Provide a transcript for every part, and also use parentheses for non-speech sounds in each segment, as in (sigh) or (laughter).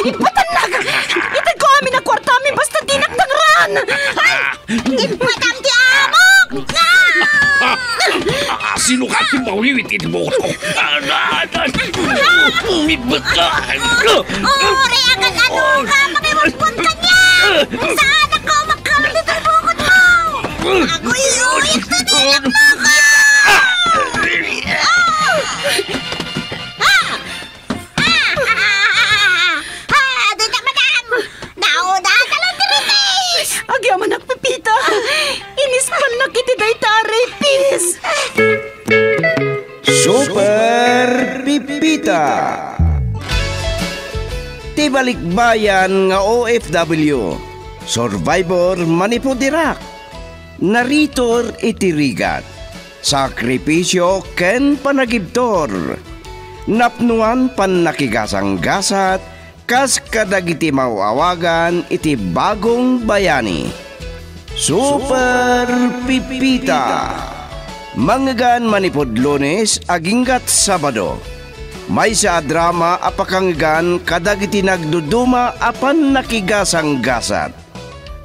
Ipatanag! Itag ko amin na kwarta amin basta dinagtangran! Ay! Ipadam di amok! Ah, Sino ka ti mawiwitin mo ko? Umibot ka! Uri agad ano ka! Makiwagpon ka niya! Saan ako makamit ang bukod mo? Ako iuwit na nilak mo ko! Pis! Super Pipita. Tibalikbayan nga OFW Survivor Manipudirak Naritor itirigat. Sakripisyo ken panagibtor. Napnuan pan nakigasang-gasat Kas kadagiti mawawagan iti bagong bayani. Super Pipita Manggan manipod lunes aginggat Sabado. May sa drama apakanggan kadagiti nagduduma apan nakigasang gasat.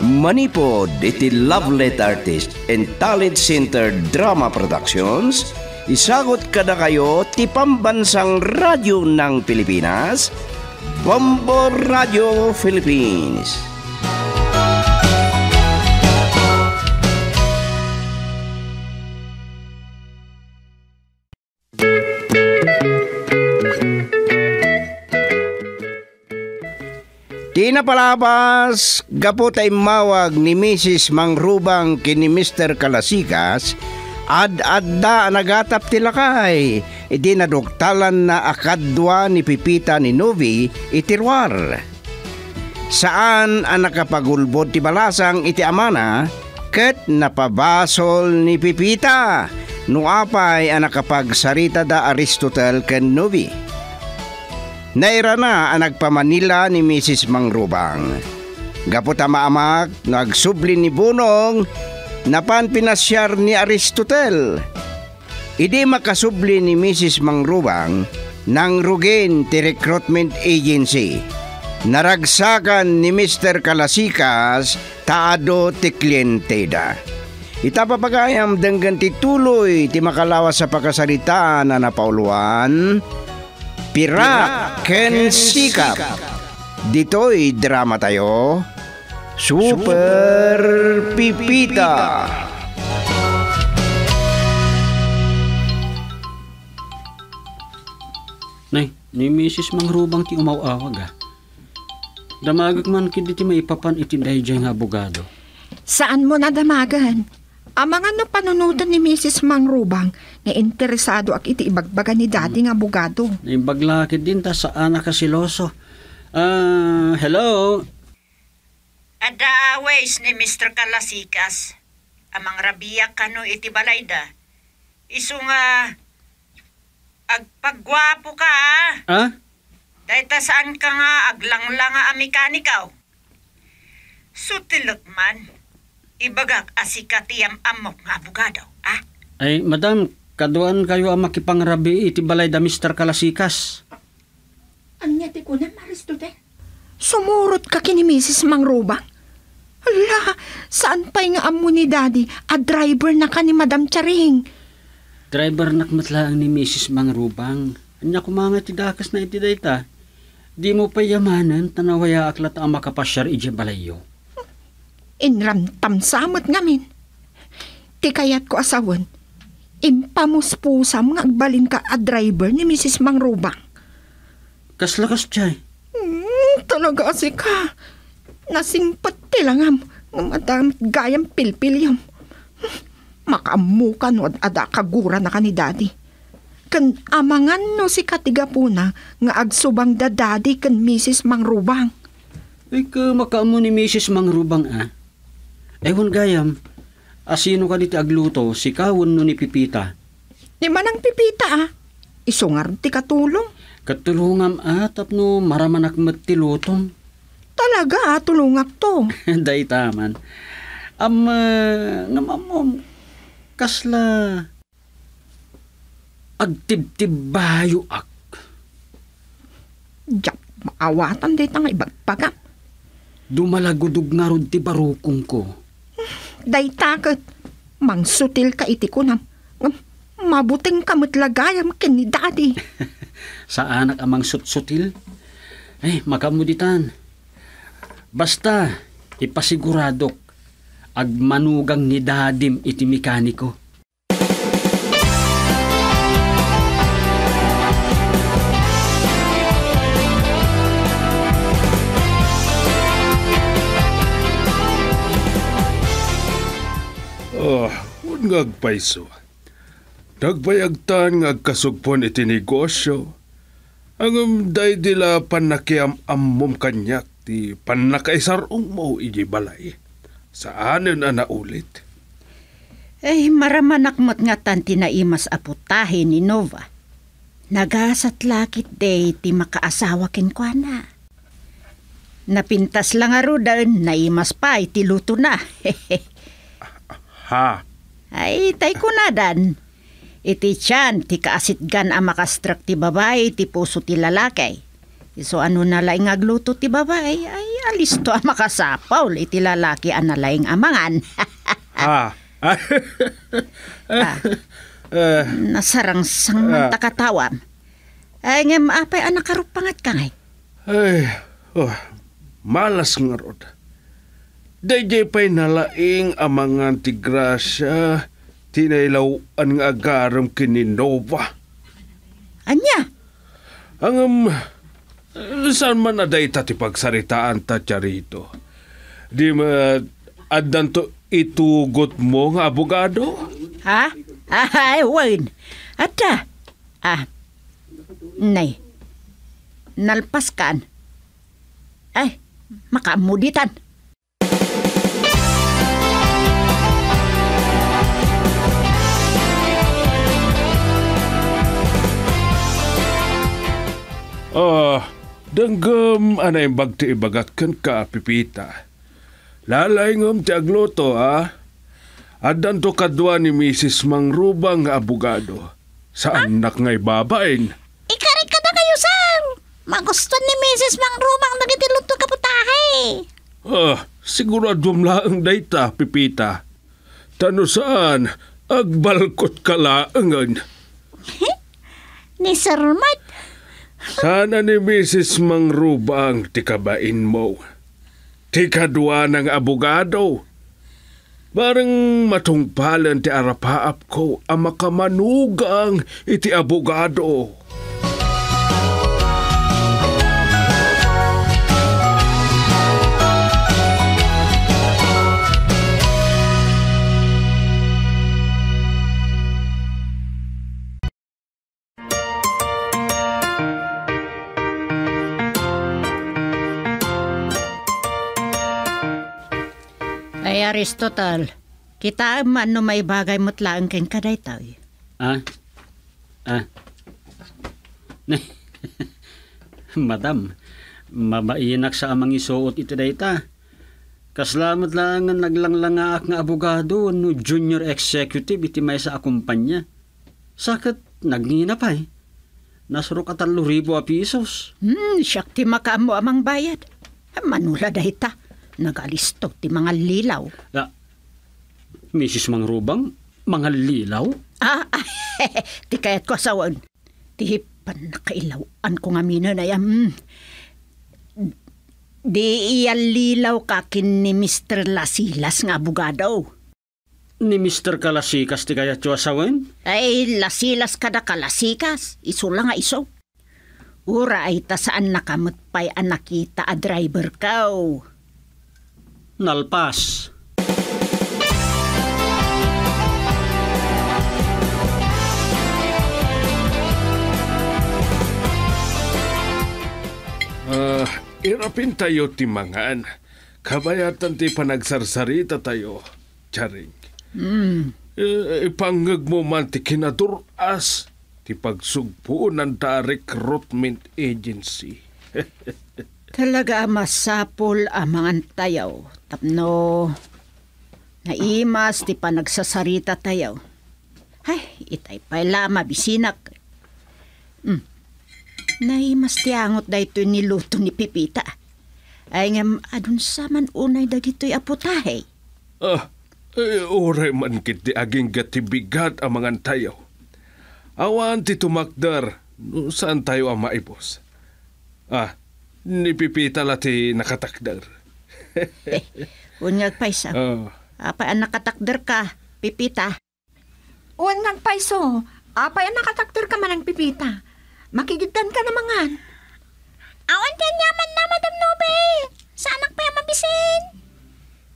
Manipod iti Lovelet Artist and Talent Center Drama Productions Isagot kada kayo ti pambansang radyo ng Pilipinas Bombo Radio Philippines Di na palabas, gapo tay mawag ni Mrs. Mangrubang kini Mr. Kalasikas, ad-adda nagatap tilakay, idi naduktalan na akadwa ni Pipita ni Novi itirwar. Saan ang nakapagulbod ti balasang iti amana, ket napabasol ni Pipita, nuapay ang nakapagsarita da Aristotle ken Novi. Naira na ang nagpamanila ni Mrs. Mangrubang. Gapot maamak, nagsubli ni Bunong, napan pinasyar ni Aristotel. Idi makasubli ni Mrs. Mangrubang nang rugin recruitment agency. Naragsakan ni Mr. Kalasikas taado ti klienteda. Itapapagayam denggan ti tuloy ti makalawas sa pagkasarita na napauluan, Pira Ken Sikap. Dito'y drama tayo. Super Pipita. Nay, ni Mrs. Mangrubang ti umawawag ah. Damagag man kindi ti maipapan iti dayjay nga abogado. Saan mo nadamagan? Ang mga no ni Mrs. Mangrubang nga interesado ak iti ibagbaga ni daddy nga abogado. Naibaglakid din ta sa anak kasiloso. Ah, hello? Ada ways ni Mr. Kalasikas. Amang rabiya kano iti balayda. Isu nga agpagwapo ka ah. Ah? Dahita saan ka nga aglanglang nga mekanikaw. Sutilot man. Ibagak asikatiyam amok nga abogado, ah? Ay, madam, kaduan kayo ang makipangrabi iti balay da Mr. Kalasikas. Anya ti ko na Maristote? Sumurot ka kini Mrs. Mangrubang? Hala, saan pa nga amo ni daddy a driver na ka ni Madam Charing? Driver nakmatlaang ni Mrs. Mangrubang. Anya kumanga ti dakas na iti dayta. Di mo pa yamanan, tanawaya aklat ang makapasyar iti balayo. Inramtam samot ngamin. Ti kayat ko asawan, impamuspusam nga agbalin ka a driver ni Mrs. Mangrubang. Kaslakas chay. Hmm, talaga asi ka. Nasingpat tilangam nga madamit gayang pilpilyam. Makaamukan o ada kagura na ka ni daddy. Kan amangan no si katigapuna nga agsubang da daddy kan Mrs. Mangrubang. Ay ka makaamo ni Mrs. Mangrubang ah. Ewan gayam, asino ka diti agluto, si kawon no ni Pipita. Di manang pipita ah. Isungar ti katulong. Katulungam ah, tapno maramanak matilutong. Talaga ah, tulungak to. (laughs) Day taman. Am, uh, namamom, kasla, agtib-tib bayo ak. Diyak, awatan day nga ibagpagam. Dumalagudog nga rod ti barukong ko. Day takot, mang sutil ka iti kunam. Mabuting kamot lagayam ken ni daddy. (laughs) Sa anak amang sutsutil. Eh, makamuditan. Basta, ipasiguradok, agmanugang ni dadim iti mekaniko. Un ngagpaiso. Nagbayagtan nga kasugpon iti negosyo. Ang um, day dila panakiam ammom kanyak ti panakaisarong mo iji balay. Saanen na naulit? Eh, maramanakmat nga tanti na imas aputahe ni Nova. Nagasat lakit day ti makaasawa ken kwa na. Napintas lang aro dan na imas pa iti luto na. (laughs) Ha? Ay, tay ko na dan. Iti tiyan, ti kaasitgan ang makastrak ti babae, ti puso ti lalaki. So ano na laing agluto ti babae, ay alis to ang makasapaw, iti lalaki ang nalaing amangan. Ha? (laughs) Ah, Eh, nasarang sang man takatawam. Ay ngem apay anak karupangat ka ngay. ay, oh, malas nga rod. Dayjay pa'y nalaing amangan ti grasya, tinailawan nga agaram kininova. Anya, Ang um, saan man na day ti pagsaritaan ta rito? Di ma addan to itugot mo nga abogado? ha? Ay, wan. Ata. Ah, nay. Nalpas kaan. Ay, makamuditan. Ah, danggam anay bagti ibagat kan ka pipita. Lalay ngam ti agloto ah. Addan to kadwa ni Mrs. Mangrubang nga abogado. Sa anak ngay babain. Ikarit ka na kayo, sir. Magusto ni Mrs. Mangrumang nagitiluto ka putahe. Ah, siguradom laang dayta, pipita. Tano saan, agbalkot ka laangan. (laughs) Ni Sir Mart, Sana ni Mrs. Mangrubang tikabain mo. Tikadwa ng abogado. Barang matungpalan ti arapaap ko ang makamanugang iti abogado. Aristotle. Kita man no may bagay mo't laang ken kaday tao. Ah? Ah? Ne. (laughs) Madam, mabainak sa amang isuot iti dayta. Kaslamat lang nga naglanglangaak nga abogado no junior executive iti may sa akumpanya. Sakit, nagnina pa eh. Nasuro ka talo ribo a pisos. Hmm, siyak ti makaamo amang bayad. Manula dayta. Nagalistok ti mga lilaw. Ah, Mrs. Mangrubang, mga lilaw? Ah, (laughs) ti kayat ko asawan. Ti pan nakailawan ko nga mina na yan. Di iya lilaw kakin ni Mr. Lasilas nga abogado. Ni Mr. Kalasikas ti kaya asawan? Ay, lasilas kada kalasikas. Iso lang nga iso. Ura ay ta saan nakamot pa'y anakita a driver kaw. Nalpas. Ah, irapin tayo timangan. Kabayatan ti panagsarsarita tayo. Charing. Hmm. Eh, ipangag mo man ti kinaduras ti pagsugpo ng ta recruitment agency. (laughs) Talaga masapol ang mga tayaw. Tapno, naimas ti panagsasarita tayaw. Ay, itay pa lama bisinak. Hmm. Nay, mas tiangot da ito niluto ni Pipita. Ay nga, adun sa man unay dagito'y aputahe. Ah, eh, oray man kit di aging gatibigat ang mga tayo. Awan ti tumakdar, no, saan tayo ang maibos? Ah, nipipita la ti nakatakdar. Unyag paisa. Ah, (laughs) Apa ang nakatakder ka, Pipita? Nga paiso, apay ang nakatakter ka man ang pipita. Makigitan ka namangan. Awan ka nyaman na, Madam Nube. Sa anak pa yung mabisin.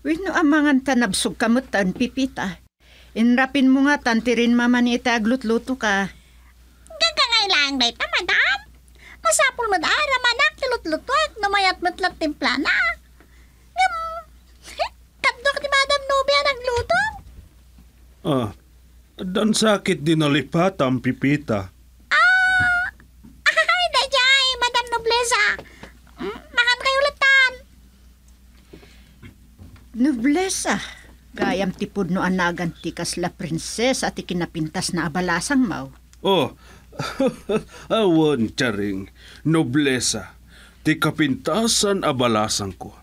Wino amangan tanabsog kamutan, Pipita. Inrapin mo nga tantirin mama ni itaglut-luto ka. Gagangailang day ta, Madam. Masapul mo da, ramanak, kilot-lutwag, namayat matlat timpla na. Ngam, kadok ni Madam Nube ang nagluto. Ah, dan sakit din nalipat ang pipita. (laughs) Ay, dayjay, Madam Nobleza. Mm, Makan kayo latan. Noblesa. Gayam tipod no anagan ti kasla prinsesa ti kinapintas na abalasang mau. oh, (laughs) awan charing, noblesa, ti kapintasan abalasan ko.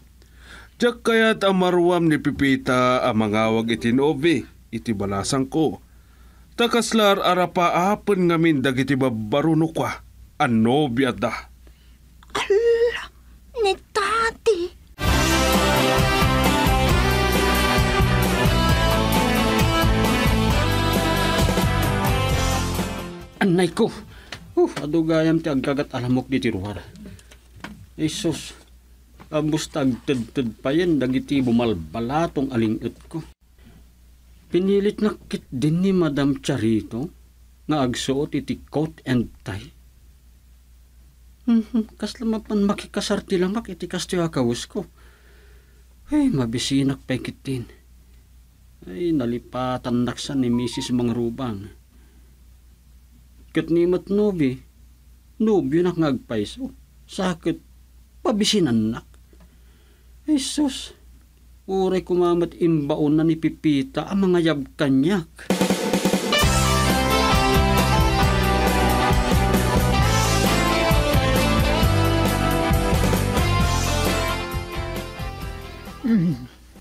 Diyak kaya't amaruam ni Pipita ang mangawag iti balasan ko. Takaslar arapa apon ngamin dagiti babaruno kwa, an nobya da. Anay ko. Uh, adugayam ti agkagat alamok di tiruhar. Jesus, ambus tagtad-tad pa yan, dagiti bumalbalatong alingot ko. Pinilit na kit din ni Madam Charito nga agsuot iti coat and tie. Hmm, kas lamapan makikasarti lang mak iti kasto akawus ko. Ay, mabisinak pa kitin. Ay, nalipatan naksan ni Mrs. Mangrubang. Kat ni mat nobi, nobyo nak ngagpaiso. Sakit, pabisinan nak. Jesus, uray kumamat imbaon na ni Pipita ang mga yab kanyak.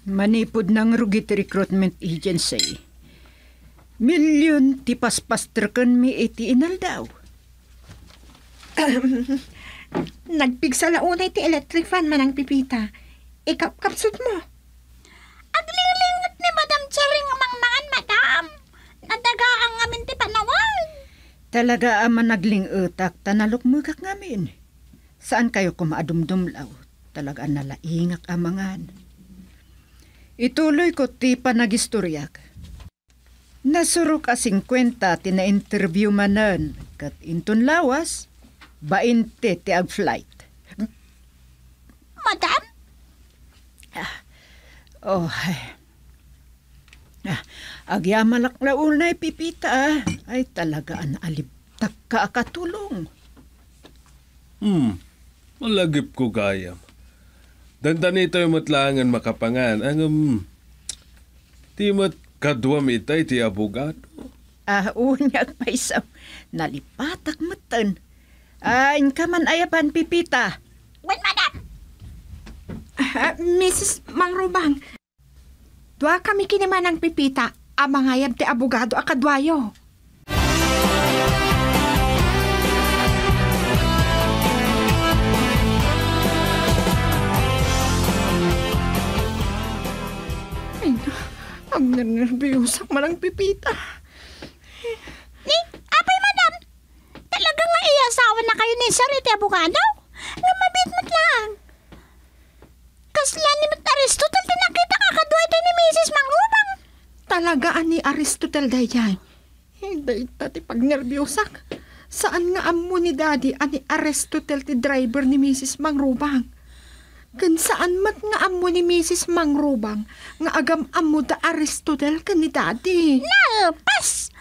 Manipod ng Rugit Recruitment Agency. Milyon ti paspastrakan mi iti inal daw. Nagpigsa launay ti electric fan man ang pipita. Ikap-kapsot mo. Agling-lingot ni Madam Charing amang mangan, Madam. Nadaga ang amin ti panawan. Talaga ama nagling utak tanalok mugak ngamin. Saan kayo kumaadumdumlaw? Talaga nalaingak amangan. Ituloy ko ti panagistoryak. Nasurok a 50 ti na-interview manan kat inton lawas, 20 ti ag flight. Madam? Oh, ay. Ah, agyamalak na unay pipita ah. Ay talaga an alibtak ka akatulong. Hmm, malagip ko gayam. Dandan ito yung matlangan makapangan. Ang um, ti mat kaduam itay ti abogado. Ah, unyag pa isaw. Nalipatak matan. Ah, ka man ayapan pipita. Wait, Madam. Ah, Mrs. Mangrubang, dua kami kiniman ng pipita, ang mga yab ti abogado akadwayo. Ang nervyusak man ang pipita. Ni, apay, Madam. Talagang nga iasawa na kayo ni Sariti Abogado? Nga mabitmat lang. Kasla ni Aristotle tinakita kakadway tayo ni Mrs. Mangrubang. Talaga ani Aristotle dayan. Hindi tati pag nervyusak. Saan nga amo ni daddy ani Aristotle ti driver ni Mrs. Mangrubang? Kan saan mat nga amo ni Mrs. Mangrubang nga agam amo da Aristotle kan ni daddy? Nalpas!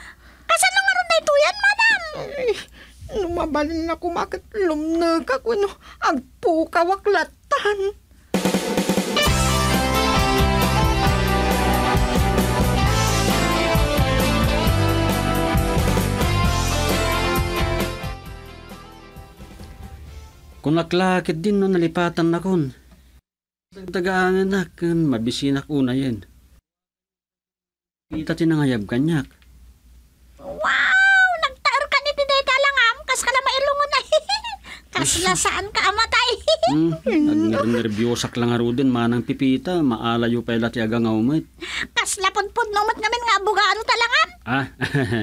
Kasan nga ron na ito yan, Madam? Ay, lumabalin na kumakit lumnag ako no. Agpo kawaklatan. Kung naklakit din no nalipatan na kun. Dagdagaan na kan mabisinak una yan. Kita tinangayab kanyak. Wow! Nagtaar ka ni Tideta lang am. Kas ka na mailungon na. (laughs) Kas lasaan ka amatay. (laughs) Hmm, nagnernerbiyosak lang aro din manang pipita, maalayo pa ila ti agang umit. Kas lapod-pod numat ngamin nga abogado talangan. Ah,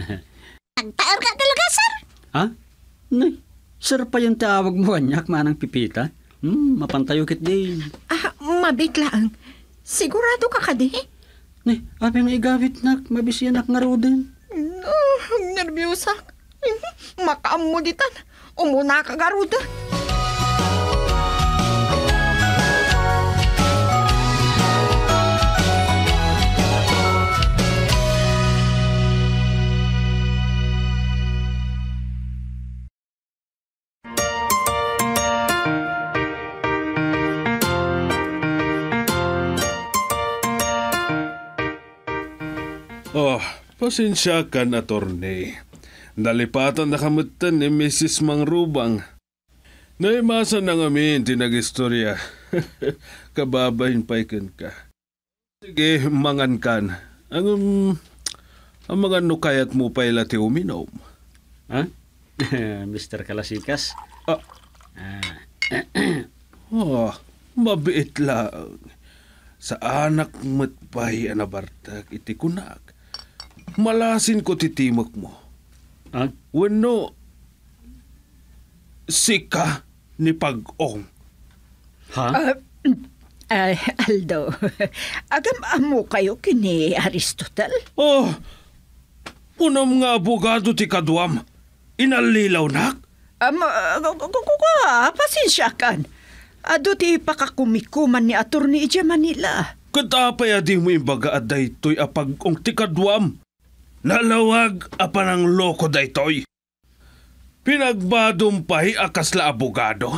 (laughs) Nagtaar ka talaga, sir. ha? Nay, sir pa yung tawag mo kanyak manang pipita. Hmm, mapantayo kit din. Ah, mabit lang. Sigurado ka ka di? Nay, apay nga igawit nak, mabisiyanak nga ro din. Oh, nervyosa. Makaamuditan. Umuna ka garuda. Pasensya ka na, attorney. Nalipatan na kamutan ni Mrs. Mangrubang. Naimasa na ngamin tinagistorya. (laughs) Kababahin pa ikan ka. Sige, mangan kan. Ang, um, ang mga nukayat mo pa ila ti uminom. Ha? (laughs) Mr. Kalasikas? Ah, Ah, (clears throat) oh, mabiit lang. Sa anak mo't bahay anabartag iti kunak. Malasin ko titimok mo. ah, Wano, sika ni pag-ong. ha? Ah, ay, (clears throat) Aldo, (laughs) agam amo kayo kini Aristotle? Oh, unam nga abogado ti kadwam. Inalilaw nak? Am, kukuha, pasensya kan. Ado ti pakakumikuman ni attorney ija Manila. Katapay adi mo imbaga at daytoy apag-ong ti kadwam. Nalawag apa ng loko daytoy. Pinagbadum pahi akas la abogado.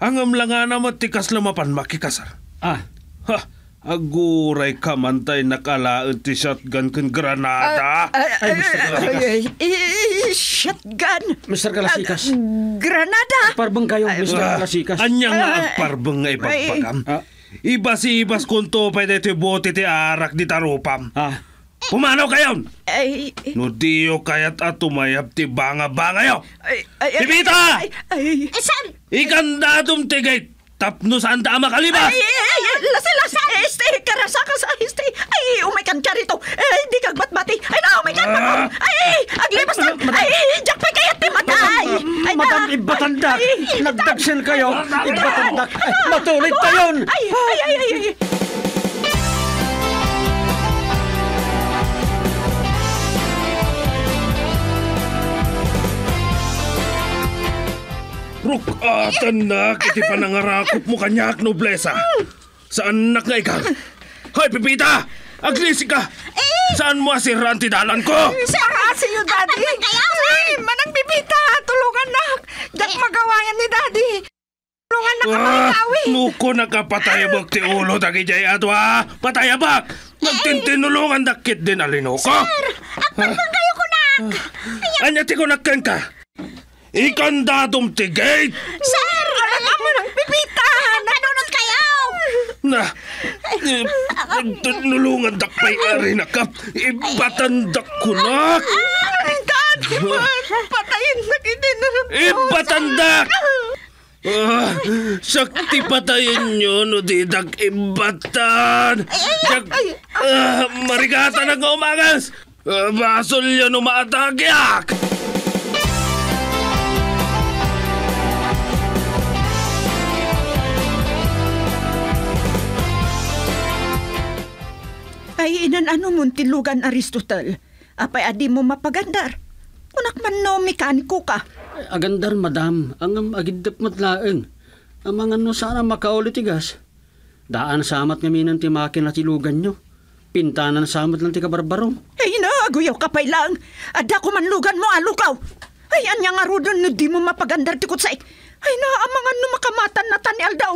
Ang amlanga naman ti kasla mapan makikasar. Ah, Ha, aguray ka mantay nakalaan ti shotgun kan granada. Ay, Mr. Kalasikas. Ay, ay, shotgun. Mr. Kalasikas. Ah, Granada. Parbang kayo, Mr. Ah, Kalasikas. Anya nga Ay, agparbeng nga ibagpagam. Ah, Iba si ibas kunto pa dito bote ti arak di tarupam. ah, Pumanaw kayon! Ay, ay, No diyo kayat at tumayap ti banga-banga yo! ay, ay, ay, Pipita! Ay, ay, Eh, sir. Ikanda tigay! Tapno saan ta makalibas! ay, ay, ay, lasi, lasi, este, karasa ka sa este, ay, umikan ka rito, ay, di kag batbati, ay, na, umikan pa Ah. ay, aglibas na, ay, jak pa kayat ti matay, ay, Madam Ibatandak! ay, Nagdagsin kayo! Ibatandak! Ay, Matulit tayon! ay, ay, ay, ay, ay, Rukatan na kiti panangarakop mo kanyak noblesa! Saan nak nga ikaw? Hoy, Pipita! Aglisi ka! Saan mo asiran ti dalan ko? Sarasi yung daddy. Ay, manang bibita. Tulungan na. Dak magawayan ni daddy. Tulungan na ka Ah, nuko nakapatayabak ti ulo dagi jay atwa. Patayabak! Nagtintinulungan dakit din alino ko. Akpagpag kayo ko na. Anya ti ko nakkan ka? Ikandadom ti gate! Sir. Anak mo ng bibita. Nagdunod kayo. Na, nagtinulungan dakpay ari na kap. Ibatandak ko na. Ay, daddy. (laughs) Patayin na kitin. Ibatandak! Ah, sakti patayin nyo no di ibatan. Dag, ah, marigata na nga umagas. Ah, basol yun umaatagyak. Ay, inan ano mong tilugan Aristotle, apay adi mo mapagandar, unak man no mekaniko ka, Ay, Agandar, madam. Ang agidap matlaeng. Ang mga no sana makaulit tigas. Daan samat ngaminan ti makina tilugan nyo. Pintanan samat lang ti kabarbarong. ay na, aguyaw ka pay lang, ada ko manlugan mo alukaw, ay anya nga rodon no di mo mapagandar tikot say, ay na, ang mga no makamatan na tani aldaw,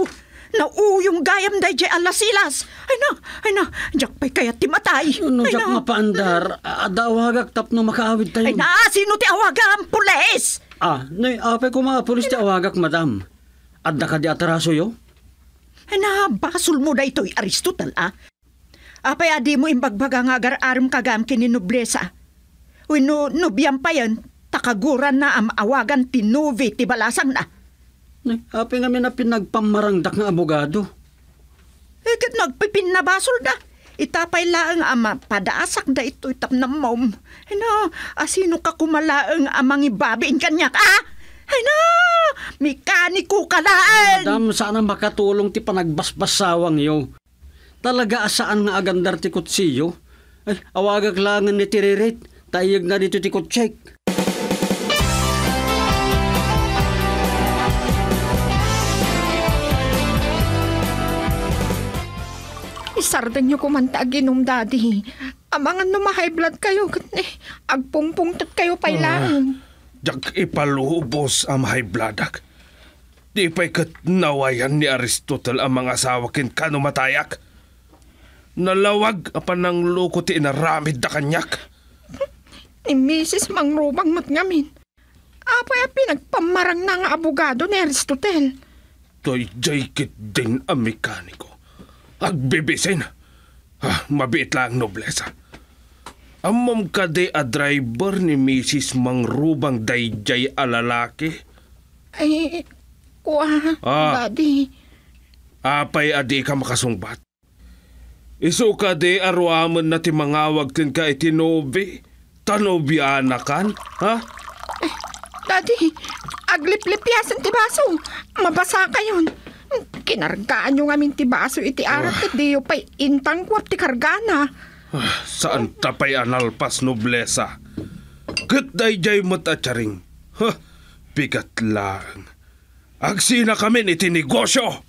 na yung gayam day jay alasilas, ay na, ay na, jak pay kaya ti matay, No, ay jak mapaandar. Adawagak tapno makaawid tayo. ay na, sino ti awaga ang pulis? Ah, nay, apay ko mga pulis ti awagak, madam. Adda ka di ataraso yo? Na, basol mo da ito'y Aristotle, ah. Apay adi mo imbagbaga nga agar-aram kagam kini noblesa. Uy, no, nobyan pa yan, takaguran na am awagan tinuvi ti balasang na. Apay nga na pinagpamarangdak nga abogado. Eh, kat nagpipin na basol da. Itapay laang ama, padaasak da ito itap na mom. Na, asino ka kumalaang amang ibabin kanyak, ah? Na, mekaniko ka laan. Madam, sana makatulong ti panagbasbasawang yo. Talaga asaan nga agandar ti kutsiyo? Ay, awagag langan ni tiririt. Tayag na dito ti kutsek. Isardan nyo kumanta ginom daddy. Amangan no high blood kayo. Eh, agpungpungtot kayo pailaan. Jak ipalubos ang high bloodak. Di pa'y katnawayan ni Aristotle ang mga asawa kin kano matayak. Nalawag apan ng loko ti inaramid da kanyak. Ni Mrs. Mangrubang mo't ngamin. Apay a pinagpamarang na nga abogado ni Aristotel. To'y jaykit din ang mekaniko. Agbibisin. Ah, mabiit lang ang noblesa. Amam ka de a driver ni Mrs. Mangrubang dayjay alalaki. Ay, kuha, Ah. daddy. Apay adi ka makasungbat. Isu ka de arwaman na ti mangawag tin ka itinobi. Tanobiana kan, ha? Daddy, aglip-lip yasan ti baso. Mabasa kayon. Kinargaan nyo ngamin ti baso iti arat at diyo pa'y intang kwap ti kargana. Ah, Saan tapay analpas noblesa? Kat dayjay matacharing. Ha, bigat lang. Agsina kami ni tinegosyo.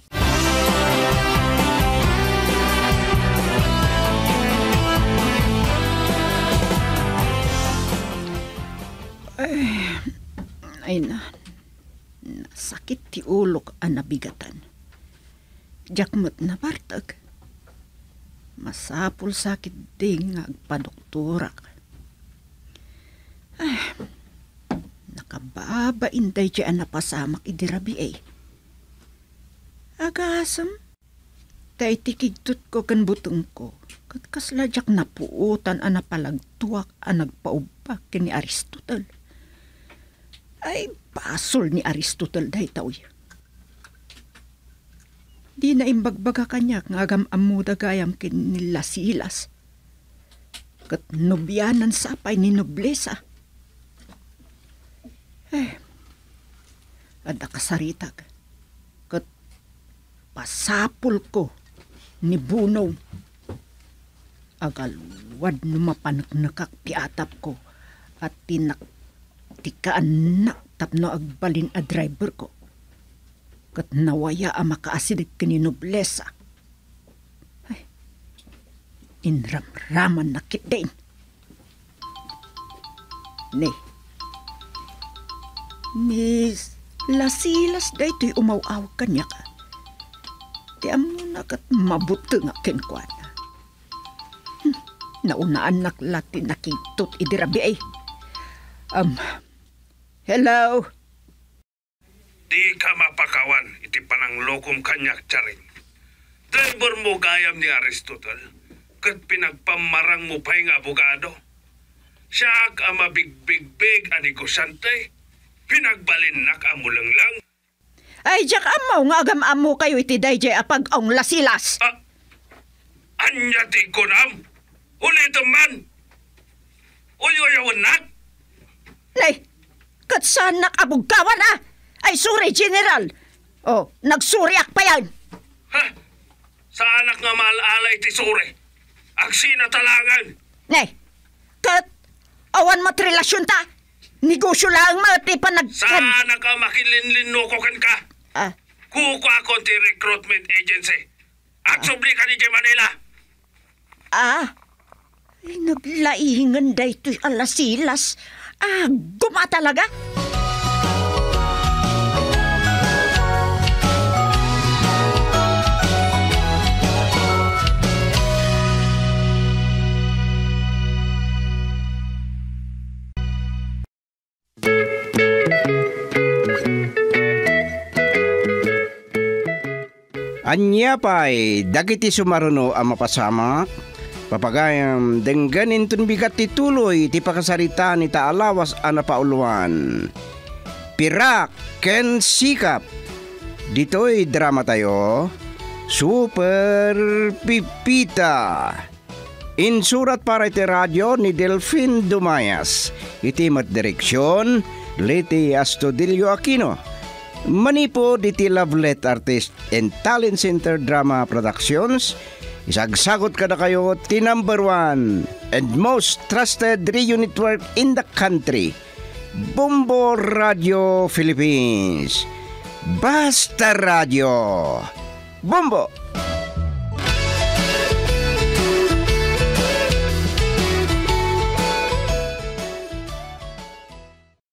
Ay na, nasakit ti ulok ang nabigatan. Jakmot na bartag. Masapul sakit ding agpadoktorak. Ay, nakababa inday di ang napasamak idirabi ay. Agasam, tay tikigtut ko kan butong ko. Kat kasladyak napuutan ang napalagtuak ang nagpaubak kini Aristotle. Ay, basol ni Aristotle dahi taoy. Di na imbagbaga kanya nga agam amuda gayam kin nila silas. Kat nobyanan sapay ni noblesa. Eh, ada kasaritag. Kat pasapul ko ni Buno. Agalwad numapanaknakak ti atap ko at tinak ti kaanak tapno agbalin a driver ko. Kat nawaya a makaasidig kini noblesa. Ay, inramraman na kit din. Ne, Miss Lasilas day to'y umaw-aw kanya ka. Ti amo na kat mabuto nga kinkwana. Hmm, naunaan naklati nakitut idirabi ay. Um, hello? Di ka mapakawan iti panang lokom kanyak charing. Driver mo gayam ni Aristotle. Kat pinagpamarang mo pa'y nga abogado. Siya ang mabigbigbig a negosyante. Pinagbalin nak amulang lang. Ay, jak amaw nga agam amo kayo iti dayjay apag ang lasilas. Ah, anya ti kunam. Ulit man. Uyoyawan nak. Nay, kat saan nakabugawan ah? Ay, sorry, General. Oh, nagsuriak pa yan. Ha? Sa anak nga maalala iti sure. Agsina talangan. Nay, kat awan mat relasyon ta. Negosyo lang mati pa nag... Sa anak ka makilinlinukokan ka. Ah, Kuko ako ti recruitment agency. At subli ka ni. Manila. ah. Ay, naglaihingan da ito'y alasilas. Ah, guma talaga? Anya pa'y dagiti sumaruno ang mapasamak, papagayam dengganin tun bigat ti tuloy ti pakasarita ni taalawas ana pauluan. Pirak ken sikap. Dito'y drama tayo. Super Pipita. Insurat para iti radyo ni Delfin Dumayas. Iti mat direksyon, Leti Astudillo Aquino. Manipo diti Lovelet Artist and Talent Center Drama Productions. Isagsagot ka na kayo ti number one and most trusted radio network in the country. Bombo Radio Philippines. Basta Radio. Bombo!